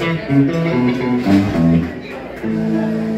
Thank you.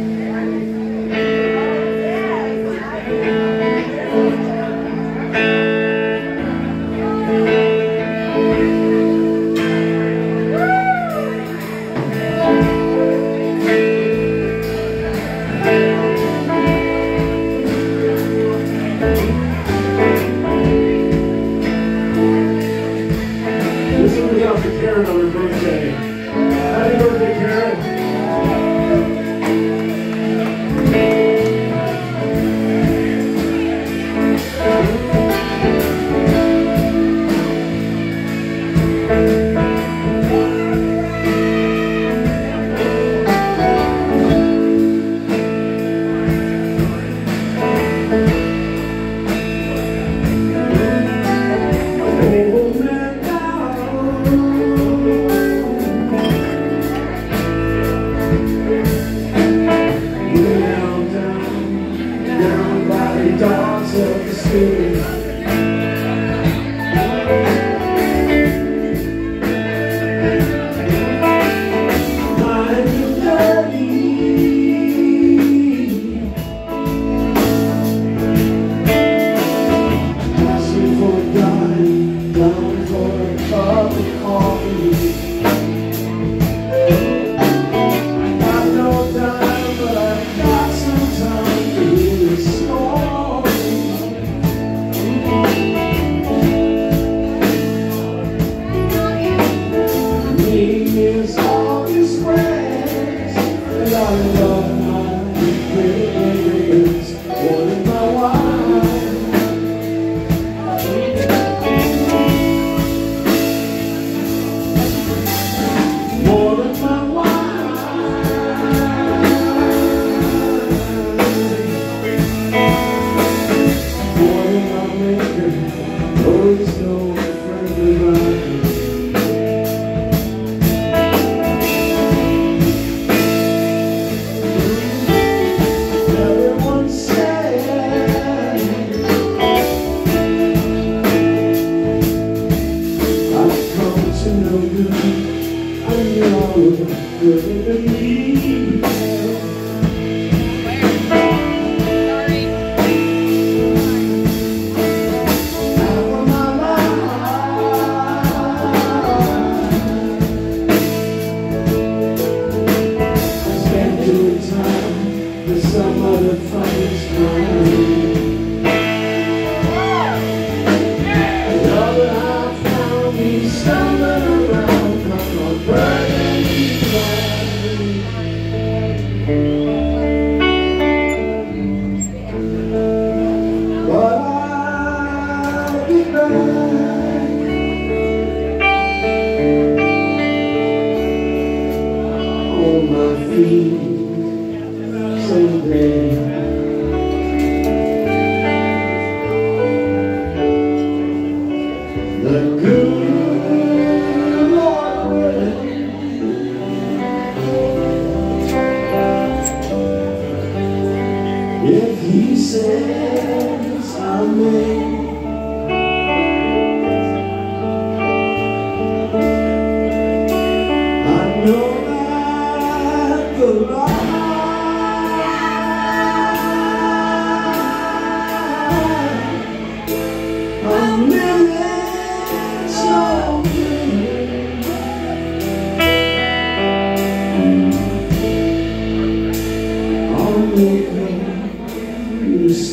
On my feet If he says I'll make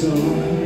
soul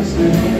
His name.